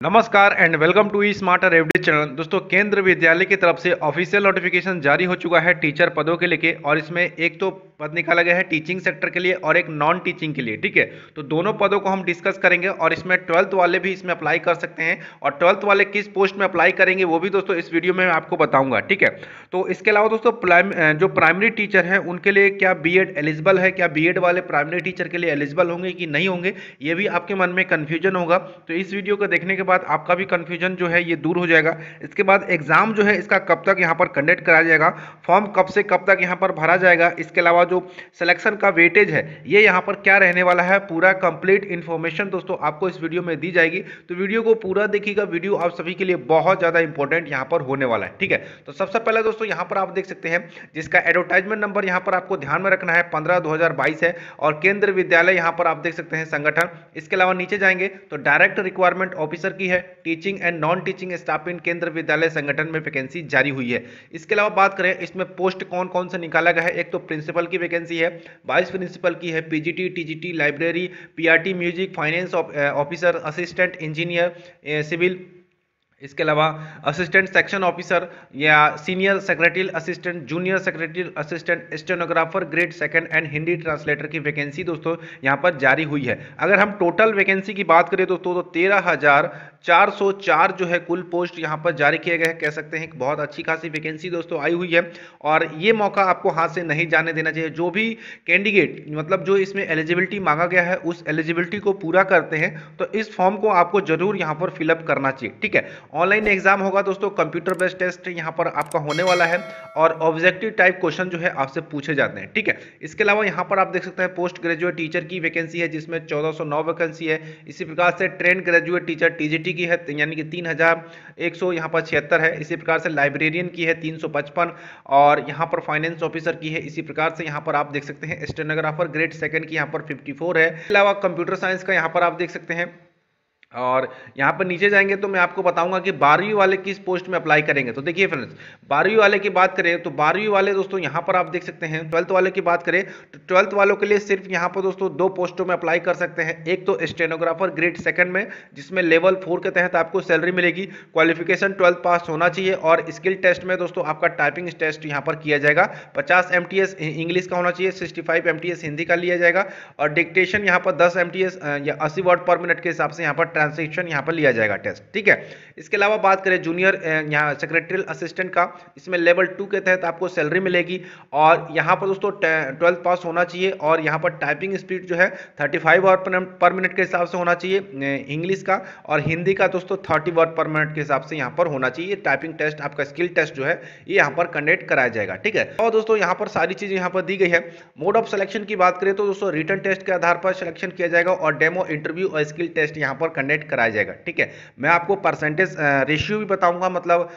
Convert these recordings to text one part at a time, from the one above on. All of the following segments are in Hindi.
नमस्कार and welcome to E smarter एवडी channel. दोस्तों, केंद्र विद्यालय की तरफ़ से ऑफिशियल नोटिफिकेशन जारी हो चुका है टीचर पदों के लेके और इसमें एक तो पद निकाला गया है टीचिंग सेक्टर के लिए और एक नॉन टीचिंग के लिए, ठीक है? तो दोनों पदों को हम डिस्कस करेंगे, और इसमें ट्वेल्थ वाले भी इसमें अप्लाई कर सकते हैं, और ट्वेल्थ वाले किस पोस्ट में अप्लाई करेंगे वो भी दोस्तों इस वीडियो में मैं आपको बताऊँगा, ठीक है? तो इसके अलावा दोस्तों जो प्राइमरी टीचर है, उनके लिए क्या बी एलिजिबल है? क्या बी वाले प्राइमरी टीचर के लिए एलिजिबल होंगे कि नहीं होंगे? ये भी आपके मन में कन्फ्यूज़न होगा। तो इस वीडियो को देखने के बाद आपका भी कन्फ्यूज़न जो है ये दूर हो जाएगा। इसके बाद एग्ज़ाम जो है इसका कब तक यहाँ पर कंडक्ट कराया जाएगा? फॉर्म कब से कब तक यहाँ पर भरा जाएगा? इसके अलावा जो सिलेक्शन का वेटेज है, ये यहाँ पर क्या रहने वाला है? पूरा कंप्लीट इन्फॉर्मेशन दोस्तों आपको इस वीडियो में दी जाएगी। तो वीडियो को पूरा देखिएगा। वीडियो आप सभी के लिए बहुत ज़्यादा इंपॉर्टेंट यहाँ पर होने वाला है, ठीक है? तो सबसे पहले दोस्तों यहाँ पर आप देख सकते हैं, जिसका एडवर्टाइजमेंट नंबर यहाँ पर आपको ध्यान में रखना है, पंद्रह दो है और केंद्र विद्यालय यहाँ पर आप देख सकते हैं संगठन। इसके अलावा नीचे जाएँगे तो डायरेक्ट रिक्वायरमेंट ऑफिसर की है। Teaching and non teaching staff in Kendriya Vidyalaya Sangathan में वैकेंसी जारी हुई है। इसके अलावा बात करें, इसमें पोस्ट कौन कौन सा निकाला गया है? एक तो प्रिंसिपल की वैकेंसी है वाइस प्रिंसिपल की है PGT TGT library PRT music finance officer assistant engineer civil इसके अलावा असिस्टेंट सेक्शन ऑफिसर या senior secretary assistant junior secretary assistant stenographer grade second and Hindi translator की वैकेंसी दोस्तों यहाँ पर जारी हुई है। अगर हम टोटल वैकेंसी की बात करें दोस्तों तो तेरह हज़ार चार सौ चार जो है कुल पोस्ट यहाँ पर जारी किए गए हैं। कह सकते हैं बहुत अच्छी खासी वैकेंसी दोस्तों आई हुई है और ये मौका आपको हाथ से नहीं जाने देना चाहिए। जो भी कैंडिडेट मतलब जो इसमें एलिजिबिलिटी मांगा गया है, उस एलिजिबिलिटी को पूरा करते हैं तो इस फॉर्म को आपको ज़रूर यहाँ पर फिलअप करना चाहिए। ठीक है? ऑनलाइन एग्ज़ाम होगा दोस्तों, कंप्यूटर बेस्ड टेस्ट यहाँ पर आपका होने वाला है और ऑब्जेक्टिव टाइप क्वेश्चन जो है आपसे पूछे जाते हैं, ठीक है? इसके अलावा यहाँ पर आप देख सकते हैं पोस्ट ग्रेजुएट टीचर की वैकेंसी है, जिसमें 1409 वैकेंसी है। इसी प्रकार से ट्रेन ग्रेजुएट टीचर टीजीटी की है, यानी कि तीन हज़ार एक सौ यहाँ पर छिहत्तर है। इसी प्रकार से लाइब्रेरियन की है, तीन सौ पचपन और यहाँ पर फाइनेंस ऑफिसर की है। इसी प्रकार से यहाँ पर आप देख सकते हैं, स्टेनोग्राफर ग्रेड सेकंड की यहाँ पर फिफ्टी है। अलावा कंप्यूटर साइंस का यहाँ पर आप देख सकते हैं और यहाँ पर नीचे जाएँगे तो मैं आपको बताऊँगा कि बारहवीं वाले किस पोस्ट में अप्लाई करेंगे। तो देखिए फ्रेंड्स बारहवीं वाले की बात करें तो बारहवीं वाले दोस्तों यहाँ पर आप देख सकते हैं ट्वेल्थ वाले की बात करें तो ट्वेल्थ वालों के लिए सिर्फ़ यहाँ पर दोस्तों दो पोस्टों में अप्लाई कर सकते हैं। एक तो स्टेनोग्राफर ग्रेड सेकंड में, जिसमें लेवल फोर के तहत आपको सैलरी मिलेगी क्वालिफिकेशन ट्वेल्थ पास होना चाहिए और स्किल टेस्ट में दोस्तों आपका टाइपिंग टेस्ट यहाँ पर किया जाएगा। पचास एम इंग्लिश का होना चाहिए सिक्सटी फाइव हिंदी का लिया जाएगा और डिक्टेशन यहाँ पर दस एम या अस्सी वर्ड पर मिनट के हिसाब से यहाँ पर ट्रांसलेशन यहाँ पर लिया जाएगा टेस्ट ठीक है? इसके अलावा बात करें जूनियर यहाँ सेक्रेटरियल असिस्टेंट का, इसमें लेवल टू के तहत आपको सैलरी मिलेगी और यहाँ पर दोस्तों ट्वेल्थ पास होना चाहिए और यहाँ पर टाइपिंग स्पीड जो है thirty five word per minute के हिसाब से होना चाहिए इंग्लिश का और हिंदी का दोस्तों थर्टी वर्ड पर मिनट के हिसाब से यहाँ पर होना चाहिए टाइपिंग टेस्ट आपका स्किल टेस्ट जो है, ये यहाँ पर कंडक्ट कराया जाएगा, ठीक है? और दोस्तों यहाँ पर सारी चीज़ यहाँ पर दी गई है। मोड ऑफ़ सिलेक्शन की बात करें तो दोस्तों रिटर्न टेस्ट के आधार पर सिलेक्शन किया जाएगा और डेमो इंटरव्यू और स्किल टेस्ट यहाँ पर कंडक्ट कराया जाएगा, ठीक है? मैं आपको परसेंटेज रेशियो भी बताऊँगा मतलब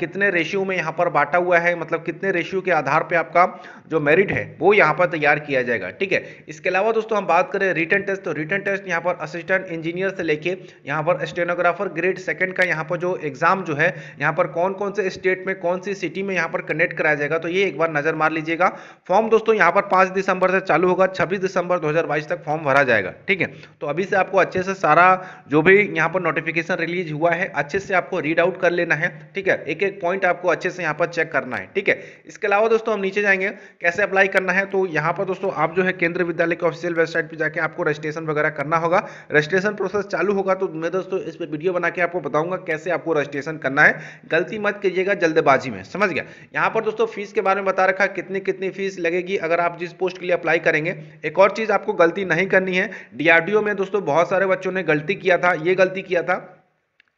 कितने रेशियो में यहाँ पर बांटा हुआ है मतलब कितने रेशियो के आधार पे आपका जो मेरिट है, वो यहाँ पर तैयार किया जाएगा, ठीक है? इसके अलावा दोस्तों, हम बात करें रिटर्न टेस्ट तो रिटर्न टेस्ट यहाँ पर असिस्टेंट इंजीनियर से लेके यहाँ पर स्टेनोग्राफर ग्रेड सेकंड का यहाँ पर जो एग्ज़ाम जो है, यहाँ पर कौन कौन से स्टेट में कौन सी सिटी में यहाँ पर कंडक्ट कराया जाएगा तो ये एक बार नज़र मार लीजिएगा। फॉर्म दोस्तों, यहाँ पर पाँच दिसंबर से चालू होगा, छब्बीस दिसंबर दो तक फॉर्म भरा जाएगा, ठीक है? तो अभी से आपको अच्छे से सारा जो भी यहाँ पर नोटिफिकेशन रिलीज़ हुआ है, अच्छे से आपको रीड आउट कर लेना है, ठीक है? एक एक पॉइंट आपको अच्छे से यहाँ पर चेक करना है, ठीक है? इसके अलावा दोस्तों हम नीचे जाएँगे, कैसे अप्लाई करना है? तो यहाँ पर दोस्तों आप जो है केंद्र विद्यालय के ऑफिशियल वेबसाइट पर जाकर आपको रजिस्ट्रेशन वगैरह करना होगा। रजिस्ट्रेशन प्रोसेस चालू होगा तो मैं दोस्तों इस पर वीडियो बना के आपको बताऊँगा कैसे आपको रजिस्ट्रेशन करना है। गलती मत कीजिएगा, जल्दबाजी में, समझ गया? यहाँ पर दोस्तों फ़ीस के बारे में बता रखा कितनी कितनी फ़ीस लगेगी, अगर आप जिस पोस्ट के लिए अप्लाई करेंगे। एक और चीज़ आपको गलती नहीं करनी है डीआरडीओ में दोस्तों बहुत सारे बच्चों ने गलती किया था ये गलती किया था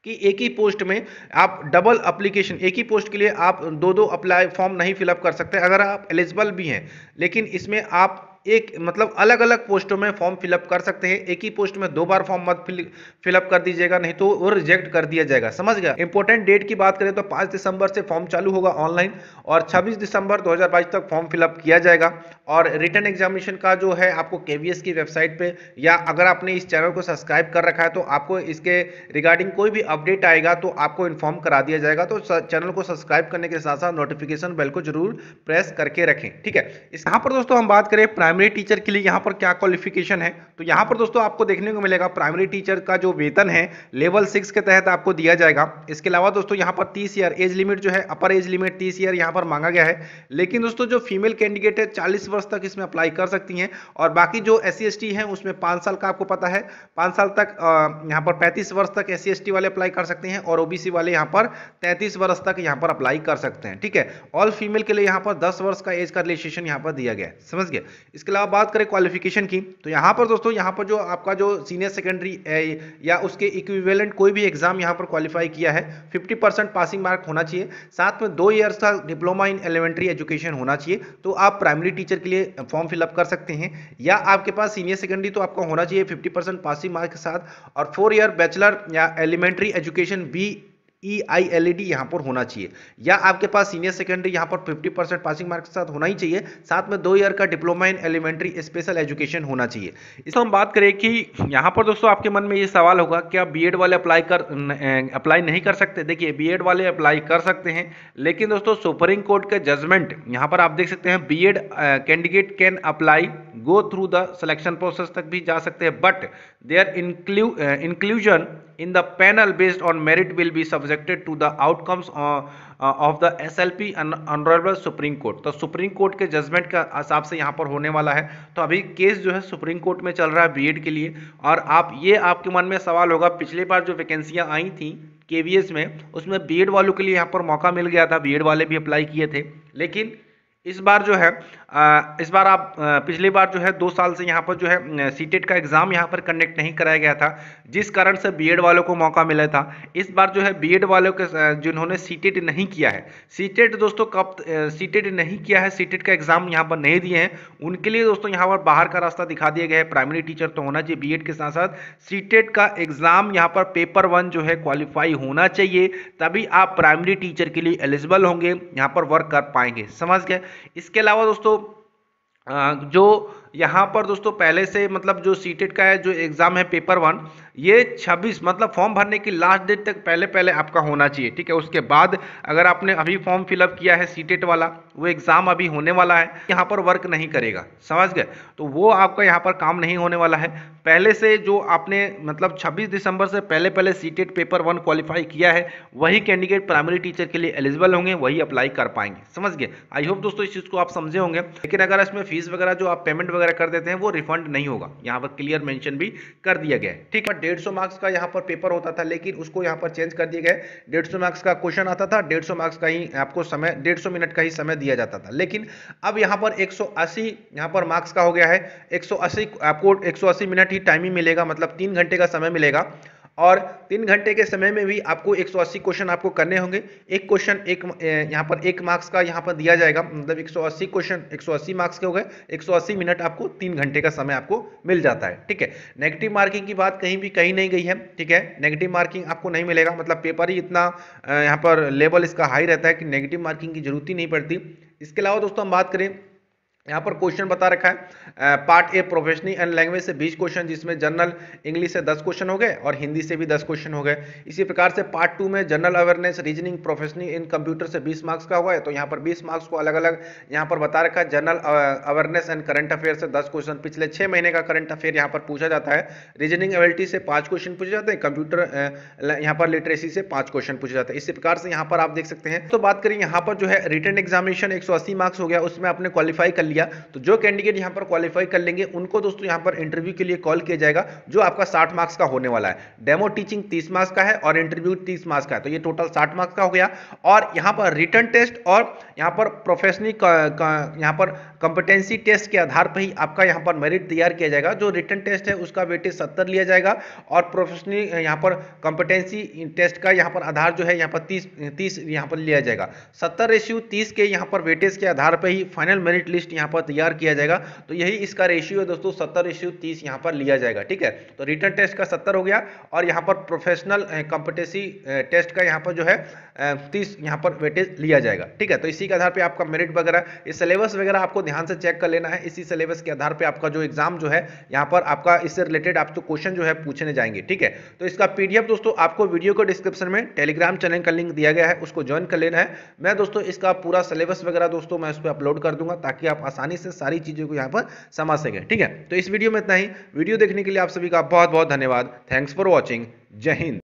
कि एक ही पोस्ट में आप डबल अप्लीकेशन एक ही पोस्ट के लिए आप दो दो अप्लाई फॉर्म नहीं फिलअप कर सकते। अगर आप एलिजिबल भी हैं, लेकिन इसमें आप एक मतलब अलग अलग पोस्टों में फॉर्म फिलअप कर सकते हैं। एक ही पोस्ट में दो बार फॉर्म मत फिलअप कर दीजिएगा, नहीं तो वो रिजेक्ट कर दिया जाएगा। समझ गया? इंपॉर्टेंट डेट की बात करें तो पाँच दिसंबर से फॉर्म चालू होगा ऑनलाइन और छब्बीस दिसंबर 2022 तक फॉर्म फिलअप किया जाएगा। और रिटर्न एग्जामिनेशन का जो है, आपको के की वेबसाइट पे या अगर आपने इस चैनल को सब्सक्राइब कर रखा है तो आपको इसके रिगार्डिंग कोई भी अपडेट आएगा तो आपको इन्फॉर्म करा दिया जाएगा। तो चैनल को सब्सक्राइब करने के साथ साथ नोटिफिकेशन बेल को ज़रूर प्रेस करके रखें। ठीक है? यहाँ पर दोस्तों हम बात करें प्राइमरी टीचर के लिए यहाँ पर क्या क्वालिफिकेशन है? तो यहाँ पर दोस्तों आपको देखने को मिलेगा प्राइमरी टीचर का जो वेतन है लेवल सिक्स के तहत आपको दिया जाएगा। इसके अलावा दोस्तों यहाँ पर तीस ईयर एज लिमिट जो है अपर एज लिमिट तीस ईयर यहाँ पर मांगा गया है। लेकिन दोस्तों जो फीमेल कैंडिडेट है, चालीस वर्ष तक इसमें अप्लाई कर सकती हैं और बाकी जो एस सी है, उसमें पाँच साल का आपको पता है, पाँच साल तक यहाँ पर पैंतीस वर्ष तक एस सी वाले अप्लाई कर सकते हैं और ओबीसी वाले यहाँ पर तैंतीस वर्ष तक यहाँ पर अप्लाई कर सकते हैं, ठीक है? ऑल फीमेल के लिए यहाँ पर दस वर्ष का एज का रिलेशन यहाँ पर दिया गया समझ गया इसके अलावा बात करें क्वालिफिकेशन की तो यहाँ पर दोस्तों, यहाँ पर जो आपका जो सीनियर सेकेंडरी या उसके इक्विवेलेंट कोई भी एग्ज़ाम यहाँ पर क्वालिफाई किया है 50 परसेंट पासिंग मार्क होना चाहिए। साथ में दो ईयर्स का डिप्लोमा इन एलिमेंट्री एजुकेशन होना चाहिए तो आप प्राइमरी टीचर के लिए फॉर्म फिलअप कर सकते हैं। या आपके पास सीनियर सेकेंडरी तो आपका होना चाहिए फिफ्टी पासिंग मार्क के साथ, और फोर ईयर बैचलर या एलिमेंट्री एजुकेशन भी ई आई एल ई डी यहाँ पर होना चाहिए। या आपके पास सीनियर सेकेंडरी यहाँ पर 50 परसेंट पासिंग मार्क के साथ होना ही चाहिए। साथ में दो ईयर का diploma in elementary special education होना चाहिए। इस हम बात करें कि यहाँ पर दोस्तों आपके मन में ये सवाल होगा, क्या बी एड वाले अप्लाई कर अप्लाई नहीं कर सकते? देखिए बी एड वाले अप्लाई कर सकते हैं, लेकिन दोस्तों सुप्रीम कोर्ट के जजमेंट यहाँ पर आप देख सकते हैं B Ed candidate can apply go through the selection process तक भी जा सकते हैं but there inclusion in the panel based on merit will be subjected to the outcomes of the S L P honourable supreme court तो सुप्रीम कोर्ट के जजमेंट के हिसाब से यहाँ पर होने वाला है। तो अभी केस जो है सुप्रीम कोर्ट में चल रहा है बीएड के लिए। और आप, ये आपके मन में सवाल होगा, पिछले बार जो वैकेंसियाँ आई थी के में, उसमें बीएड वालों के लिए यहाँ पर मौका मिल गया था। बीएड वाले भी अप्लाई किए थे। लेकिन इस बार जो है इस बार आप पिछली बार जो है, दो साल से यहाँ पर जो है सीटेट का एग्ज़ाम यहाँ पर कंडक्ट नहीं कराया गया था, जिस कारण से बीएड वालों को मौका मिला था। इस बार जो है बीएड वालों के जिन्होंने सीटेट नहीं किया है सीटेट दोस्तों कब सीटेट नहीं किया है सीटेट का एग्ज़ाम यहाँ पर नहीं दिए हैं, उनके लिए दोस्तों यहाँ पर बाहर का रास्ता दिखा दिया गया है। प्राइमरी टीचर तो होना चाहिए बी के साथ साथ सीटेट का एग्ज़ाम यहाँ पर पेपर वन जो है क्वालिफाई होना चाहिए, तभी आप प्राइमरी टीचर के लिए एलिजिबल होंगे, यहाँ पर वर्क कर पाएँगे। समझ गए? इसके अलावा दोस्तों जो यहाँ पर दोस्तों, पहले से मतलब जो सीटेड का है, जो एग्ज़ाम है पेपर वन ये 26 मतलब फॉर्म भरने की लास्ट डेट तक पहले पहले आपका होना चाहिए, ठीक है? उसके बाद अगर आपने अभी फॉर्म फिलअप किया है सीटेट वाला, वो एग्ज़ाम अभी होने वाला है, यहाँ पर वर्क नहीं करेगा, समझ गए? तो वो आपका यहाँ पर काम नहीं होने वाला है। पहले से जो आपने मतलब 26 दिसंबर से पहले पहले सीटेट पेपर वन क्वालिफाई किया है, वही कैंडिडेट प्राइमरी टीचर के लिए एलिजिबल होंगे, वही अप्लाई कर पाएँगे, समझ गए? आई होप दोस्तों इस चीज़ को आप समझे होंगे। लेकिन अगर इसमें फ़ीस वगैरह जो आप पेमेंट वगैरह कर देते हैं, वो रिफंड नहीं होगा। यहाँ पर क्लियर मेंशन भी कर दिया गया है। ठीक है, डेढ़ सौ मार्क्स का यहाँ पर पेपर होता था, लेकिन उसको यहाँ पर चेंज कर दिया गया डेढ़ सौ मार्क्स का क्वेश्चन आता था, डेढ़ मार्क्स का ही आपको समय, डेढ़ मिनट का ही समय दिया जाता था। लेकिन अब यहाँ पर एक सौ यहाँ पर मार्क्स का हो गया है। एक आपको एक मिनट ही टाइमिंग मिलेगा मतलब तीन घंटे का समय मिलेगा। और तीन घंटे के समय में भी आपको 180 क्वेश्चन आपको करने होंगे। एक क्वेश्चन एक यहाँ पर एक मार्क्स का यहाँ पर दिया जाएगा। मतलब 180 क्वेश्चन 180 मार्क्स के हो गए। 180 मिनट आपको तीन घंटे का समय आपको मिल जाता है। ठीक है? नेगेटिव मार्किंग की बात कहीं भी कहीं नहीं गई है। ठीक है? नेगेटिव मार्किंग आपको नहीं मिलेगा। मतलब पेपर ही इतना यहाँ पर लेवल इसका हाई रहता है कि नेगेटिव मार्किंग की ज़रूरत ही नहीं पड़ती। इसके अलावा दोस्तों हम बात करें यहाँ पर क्वेश्चन बता रखा है part A professional and language से 20 क्वेश्चन, जिसमें जनरल इंग्लिश से 10 क्वेश्चन हो गए और हिंदी से भी 10 क्वेश्चन हो गए। इसी प्रकार से पार्ट टू में general awareness, reasoning, professional in computer से 20 मार्क्स का हुआ है तो यहाँ पर 20 मार्क्स को अलग अलग यहाँ पर बता रखा है। General awareness and current affair से दस क्वेश्चन, पिछले छः महीने का करंट अफेयर यहाँ पर पूछा जाता है। रीजनिंग एबिलिटी से पाँच क्वेश्चन पूछे जाते हैं, कंप्यूटर यहाँ पर लिटरेसी से पाँच क्वेश्चन पूछे जाते हैं। इसी प्रकार से यहाँ पर आप देख सकते हैं। तो बात करें, यहाँ पर जो है रिटर्न एग्जामिनेशन एक सौ अस्सी मार्क्स हो गया, उसमें आपने क्वालिफाई कर लिया तो जो कैंडिडेट यहाँ पर क्वालिफाई कर लेंगे उनको दोस्तों यहाँ पर इंटरव्यू के लिए कॉल किया जाएगा जो आपका साठ मार्क्स का होने वाला है डेमो टीचिंग तीस मार्क्स का है और इंटरव्यू तीस मार्क्स का है तो ये टोटल साठ मार्क्स का हो गया और यहाँ पर रिटर्न टेस्ट और यहाँ पर प्रोफेशनल यहाँ पर कंपिटेंसी टेस्ट के आधार पर ही आपका यहाँ पर मेरिट तैयार किया जाएगा जो रिटर्न टेस्ट है उसका वेटेज सत्तर लिया जाएगा और प्रोफेशनल यहाँ पर कंपिटेंसी टेस्ट का यहाँ पर आधार जो है यहाँ पर तीस तीस यहाँ पर लिया जाएगा सत्तर रेशियो तीस के यहाँ पर वेटेज के आधार पर ही फाइनल मेरिट लिस्ट यहाँ पर तैयार किया जाएगा। तो यही इसका रेशियो है दोस्तों, सत्तर रेशियो तीस यहाँ पर लिया जाएगा, ठीक है? तो रिटर्न टेस्ट का सत्तर हो गया और यहाँ पर प्रोफेशनल कॉम्पिटेंसी टेस्ट का यहाँ पर जो है तीस यहाँ पर वेटेज लिया जाएगा, ठीक है? तो इसी के आधार पर आपका मेरिट वगैरह, ये सिलेबस वगैरह आपको ध्यान से चेक कर लेना है। इसी सिलेबस के आधार पर आपका जो एग्ज़ाम जो है, यहाँ पर आपका इससे रिलेटेड आपको क्वेश्चन जो है पूछने जाएँगे, ठीक है? तो इसका पीडीएफ दोस्तों, आपको वीडियो को डिस्क्रिप्शन में टेलीग्राम चैनल का लिंक दिया गया है, उसको ज्वाइन कर लेना है। मैं दोस्तों, इसका पूरा सिलेबस वगैरह दोस्तों, मैं उस पर अपलोड कर दूँगा ताकि आप आसानी से सारी चीज़ों को यहाँ पर समझ सकें। ठीक है? तो इस वीडियो में इतना ही। वीडियो देखने के लिए आप सभी का बहुत बहुत धन्यवाद। थैंक्स फॉर वॉचिंग जय हिंद।